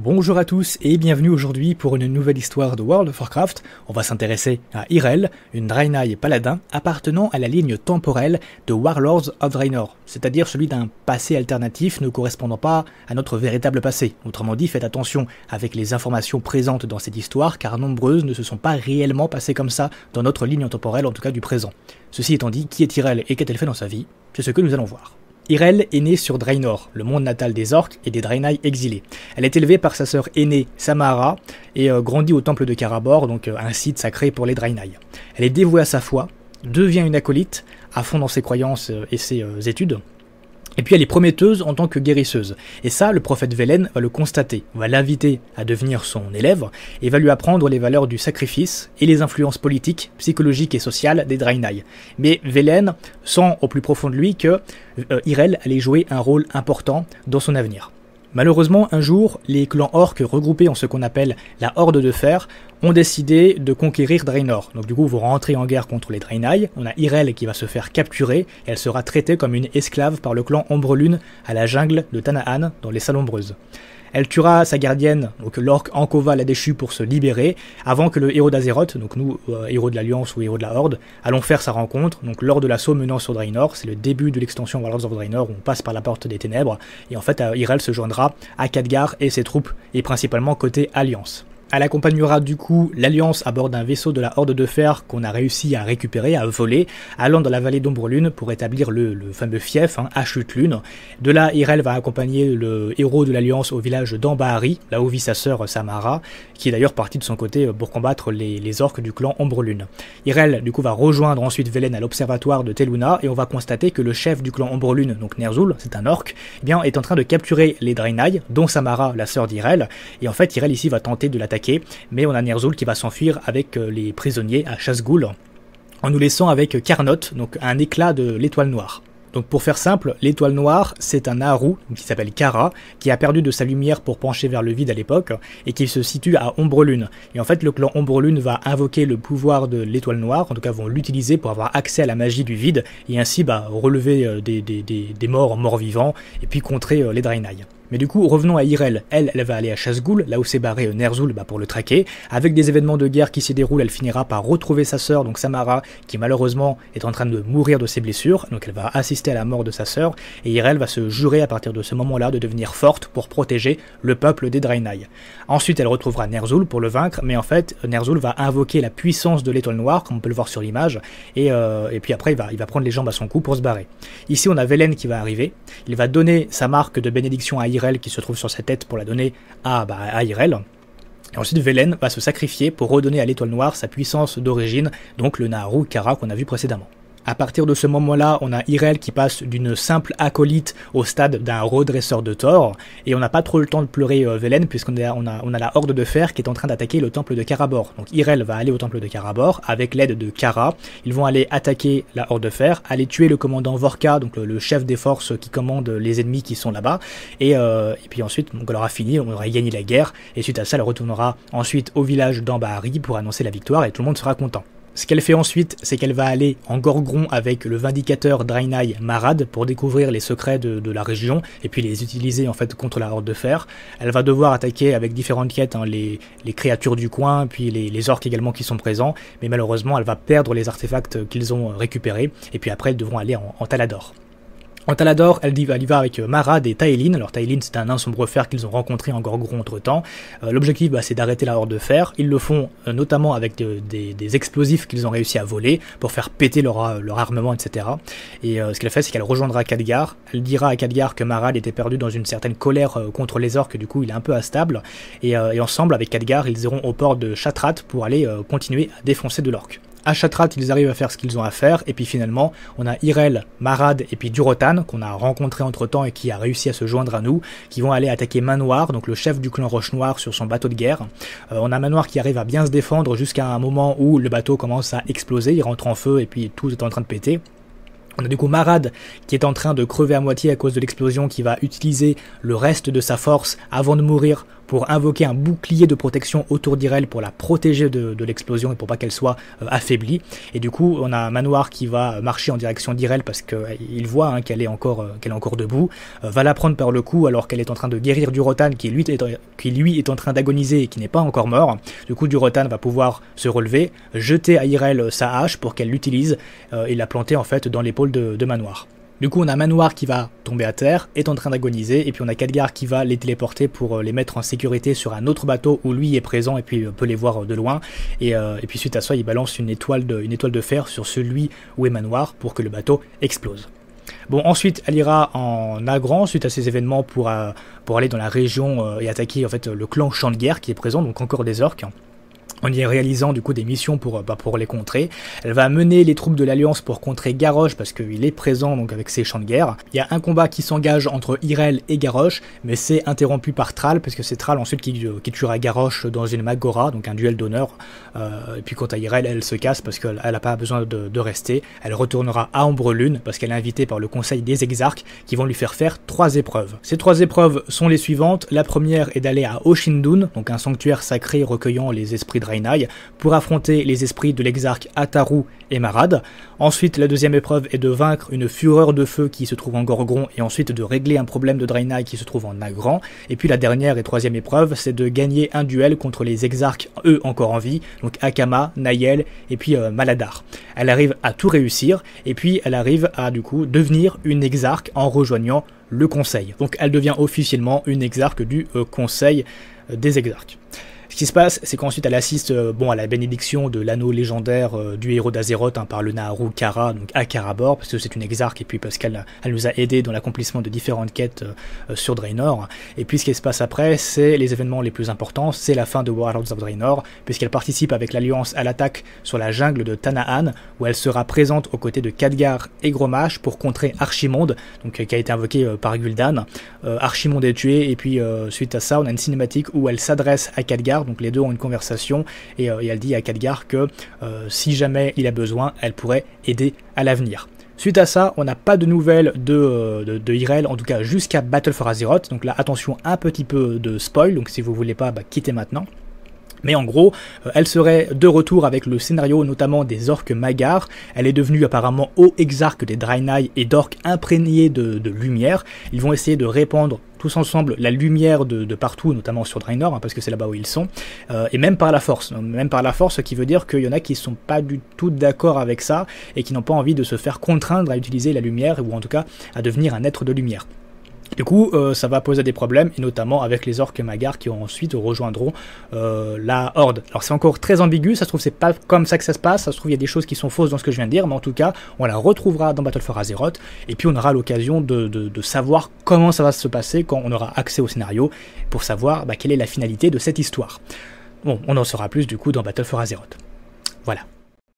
Bonjour à tous et bienvenue aujourd'hui pour une nouvelle histoire de World of Warcraft. On va s'intéresser à Irel, une Draenei paladin appartenant à la ligne temporelle de Warlords of Draenor, c'est-à-dire celui d'un passé alternatif ne correspondant pas à notre véritable passé. Autrement dit, faites attention avec les informations présentes dans cette histoire car nombreuses ne se sont pas réellement passées comme ça dans notre ligne temporelle, en tout cas du présent. Ceci étant dit, qui est Irel et qu'a-t-elle fait dans sa vie? C'est ce que nous allons voir. Irel est née sur Draenor, le monde natal des orques et des Draenei exilés. Elle est élevée par sa sœur aînée Samara et euh, grandit au temple de Karabor, donc euh, un site sacré pour les Draenei. Elle est dévouée à sa foi, devient une acolyte, à fond dans ses croyances euh, et ses études, et puis elle est prometteuse en tant que guérisseuse. Et ça, le prophète Velen va le constater, va l'inviter à devenir son élève et va lui apprendre les valeurs du sacrifice et les influences politiques, psychologiques et sociales des Draenei. Mais Velen sent au plus profond de lui que euh, Irel allait jouer un rôle important dans son avenir. Malheureusement, un jour, les clans orques regroupés en ce qu'on appelle la Horde de Fer ont décidé de conquérir Draenor. Donc du coup, vous rentrez en guerre contre les Draenei. On a Irel qui va se faire capturer et elle sera traitée comme une esclave par le clan Ombrelune à la jungle de Tanaan dans les Salombreuses. Elle tuera sa gardienne, donc l'orque Ankova la déchue pour se libérer, avant que le héros d'Azeroth, donc nous, euh, héros de l'Alliance ou héros de la Horde, allons faire sa rencontre, donc lors de l'assaut menant sur Draenor, c'est le début de l'extension Warlords of Draenor où on passe par la porte des ténèbres, et en fait Irel se joindra à Khadgar et ses troupes, et principalement côté Alliance. Elle accompagnera du coup l'Alliance à bord d'un vaisseau de la Horde de Fer qu'on a réussi à récupérer, à voler, allant dans la vallée d'Ombre-Lune pour établir le, fameux fief, hein, à Chute-Lune. De là, Irel va accompagner le héros de l'Alliance au village d'Ambahari, là où vit sa sœur Samara, qui est d'ailleurs partie de son côté pour combattre les, orques du clan Ombre-Lune. Irel, du coup, va rejoindre ensuite Velen à l'observatoire de Teluna, et on va constater que le chef du clan Ombre-Lune, donc Nerzul, c'est un orque, eh bien, est en train de capturer les Draenei, dont Samara, la sœur d'Irel, et en fait, Irel ici va tenter de l'attaquer mais on a Ner'zhul qui va s'enfuir avec euh, les prisonniers à Chasgoul, en nous laissant avec Carnot, donc un éclat de l'étoile noire. Donc pour faire simple, l'étoile noire, c'est un Naru qui s'appelle Kara, qui a perdu de sa lumière pour pencher vers le vide à l'époque, et qui se situe à Ombre-Lune. Et en fait, le clan Ombre-Lune va invoquer le pouvoir de l'étoile noire, en tout cas vont l'utiliser pour avoir accès à la magie du vide, et ainsi bah, relever euh, des, morts morts-vivants, et puis contrer euh, les Draenei. Mais du coup, revenons à Irel. Elle, elle va aller à Chasgoul, là où s'est barré euh, Ner'zhul bah, pour le traquer. Avec des événements de guerre qui s'y déroulent, elle finira par retrouver sa sœur, donc Samara, qui malheureusement est en train de mourir de ses blessures. Donc elle va assister à la mort de sa sœur. Et Irel va se jurer à partir de ce moment-là de devenir forte pour protéger le peuple des Draenei. Ensuite, elle retrouvera Ner'zhul pour le vaincre, mais en fait, Ner'zhul va invoquer la puissance de l'étoile noire, comme on peut le voir sur l'image. Et, euh, et, puis après, il va, il va prendre les jambes à son cou pour se barrer. Ici, on a Velen qui va arriver. Il va donner sa marque de bénédiction à Irel qui se trouve sur sa tête pour la donner à, bah, à Irel. Et ensuite, Velen va se sacrifier pour redonner à l'étoile noire sa puissance d'origine, donc le Naharu Kara qu'on a vu précédemment. À partir de ce moment-là, on a Irel qui passe d'une simple acolyte au stade d'un redresseur de Thor, et on n'a pas trop le temps de pleurer euh, Velen, puisqu'on a, la Horde de Fer qui est en train d'attaquer le temple de Karabor. Donc Irel va aller au temple de Karabor avec l'aide de Kara. Ils vont aller attaquer la Horde de Fer, aller tuer le commandant Vorka, donc le, chef des forces qui commande les ennemis qui sont là-bas, et, euh, et puis ensuite, donc, on aura fini, on aura gagné la guerre, et suite à ça, elle retournera ensuite au village d'Ambahari pour annoncer la victoire, et tout le monde sera content. Ce qu'elle fait ensuite, c'est qu'elle va aller en Gorgron avec le vindicateur Draenei Marad pour découvrir les secrets de, la région et puis les utiliser en fait contre la Horde de Fer. Elle va devoir attaquer avec différentes quêtes hein, les, créatures du coin, puis les, orques également qui sont présents, mais malheureusement elle va perdre les artefacts qu'ils ont récupérés et puis après elles devront aller. En Talador, elle y va avec euh, Marad et Taelin. Alors Taelin, c'est un nain sombre fer qu'ils ont rencontré en Gorgron entre temps. Euh, l'objectif, bah, c'est d'arrêter la horde de fer. Ils le font euh, notamment avec des, explosifs qu'ils ont réussi à voler pour faire péter leur, armement, etc. Et ce qu'elle fait, c'est qu'elle rejoindra Khadgar. Elle dira à Khadgar que Marad était perdu dans une certaine colère contre les orques, du coup il est un peu instable. Et, et ensemble, avec Khadgar, ils iront au port de Chatrat pour aller continuer à défoncer de l'orque. À ils arrivent à faire ce qu'ils ont à faire, et puis finalement, on a Irel, Marad et puis Durotan, qu'on a rencontré entre temps et qui a réussi à se joindre à nous, qui vont aller attaquer Manoir, donc le chef du clan Roche Noire, sur son bateau de guerre. Euh, on a Manoir qui arrive à bien se défendre jusqu'à un moment où le bateau commence à exploser, il rentre en feu et puis tout est en train de péter. On a du coup Marad qui est en train de crever à moitié à cause de l'explosion, qui va utiliser le reste de sa force avant de mourir pour invoquer un bouclier de protection autour d'Irel pour la protéger de, l'explosion et pour pas qu'elle soit euh, affaiblie. Et du coup, on a Manoir qui va marcher en direction d'Irel parce qu'il voit hein, qu'elle est encore qu'elle est encore debout, va la prendre par le cou alors qu'elle est en train de guérir du Rotan qui lui est, en train d'agoniser et qui n'est pas encore mort. Du coup, du Rotan va pouvoir se relever, jeter à Irel sa hache pour qu'elle l'utilise et la planter en fait dans l'épaule de Manoir. Du coup, on a Manoir qui va tomber à terre, est en train d'agoniser, et puis on a Khadgar qui va les téléporter pour euh, les mettre en sécurité sur un autre bateau où lui est présent et puis euh, peut les voir euh, de loin. Et, puis suite à ça, il balance une étoile, de, fer sur celui où est Manoir pour que le bateau explose. Bon, ensuite, elle ira en Agran suite à ces événements pour, aller dans la région et attaquer en le clan Champ de Guerre qui est présent, donc encore des orques en y réalisant du coup des missions pour, bah, pour les contrer. Elle va mener les troupes de l'Alliance pour contrer Garrosh parce qu'il est présent avec ses champs de guerre. Il y a un combat qui s'engage entre Irel et Garrosh, mais c'est interrompu par Thrall parce que c'est Thrall ensuite qui, qui tuera Garrosh dans une Magora, donc un duel d'honneur. Euh, et puis quant à Irel, elle se casse parce qu'elle n'a pas besoin de, de, rester. Elle retournera à Ambre-Lune parce qu'elle est invitée par le conseil des Exarques qui vont lui faire faire trois épreuves. Ces trois épreuves sont les suivantes. La première est d'aller à Oshindun, donc un sanctuaire sacré recueillant les esprits de pour affronter les esprits de l'exarque Ataru et Marad. Ensuite, la deuxième épreuve est de vaincre une fureur de feu qui se trouve en Gorgon et ensuite de régler un problème de Draenei qui se trouve en Nagran. Et puis la dernière et troisième épreuve, c'est de gagner un duel contre les exarques, eux encore en vie, donc Akama, Nayel et puis euh, Maladar. Elle arrive à tout réussir et puis elle arrive à du coup devenir une exarque en rejoignant le conseil. Donc elle devient officiellement une exarque du euh, conseil euh, des exarques. Ce qui se passe, c'est qu'ensuite elle assiste euh, bon, à la bénédiction de l'anneau légendaire euh, du héros d'Azeroth hein, par le Naharu Kara, donc à Karabor, parce que c'est une exarque, et puis parce qu'elle elle nous a aidé dans l'accomplissement de différentes quêtes euh, sur Draenor. Et puis ce qui se passe après, c'est les événements les plus importants, c'est la fin de Warlords of Draenor, puisqu'elle participe avec l'Alliance à l'attaque sur la jungle de Tanaan, où elle sera présente aux côtés de Khadgar et Gromash pour contrer Archimonde, donc qui a été invoqué par Gul'dan. Archimonde est tué, et puis suite à ça, on a une cinématique où elle s'adresse à Khadgar donc les deux ont une conversation et, euh, elle dit à Khadgar que euh, si jamais il a besoin, elle pourrait aider à l'avenir. Suite à ça, on n'a pas de nouvelles de, euh, de, en tout cas jusqu'à Battle for Azeroth. Donc là, attention, un petit peu de spoil. Donc si vous voulez pas, bah, quittez maintenant. Mais en gros, elle serait de retour avec le scénario notamment des orques Magar. Elle est devenue apparemment haut exarque des Draenei et d'orques imprégnés de, lumière. Ils vont essayer de répandre tous ensemble la lumière de, partout, notamment sur Draenor, hein, parce que c'est là-bas où ils sont, euh, et même par la force. Même par la force, ce qui veut dire qu'il y en a qui sont pas du tout d'accord avec ça, et qui n'ont pas envie de se faire contraindre à utiliser la lumière, ou en tout cas à devenir un être de lumière. Du coup, euh, ça va poser des problèmes, et notamment avec les orques Magar qui ensuite rejoindront euh, la Horde. Alors c'est encore très ambigu, ça se trouve c'est pas comme ça que ça se passe, ça se trouve il y a des choses qui sont fausses dans ce que je viens de dire, mais en tout cas, on la retrouvera dans Battle for Azeroth, et puis on aura l'occasion de, savoir comment ça va se passer quand on aura accès au scénario, pour savoir bah, quelle est la finalité de cette histoire. Bon, on en saura plus du coup dans Battle for Azeroth. Voilà.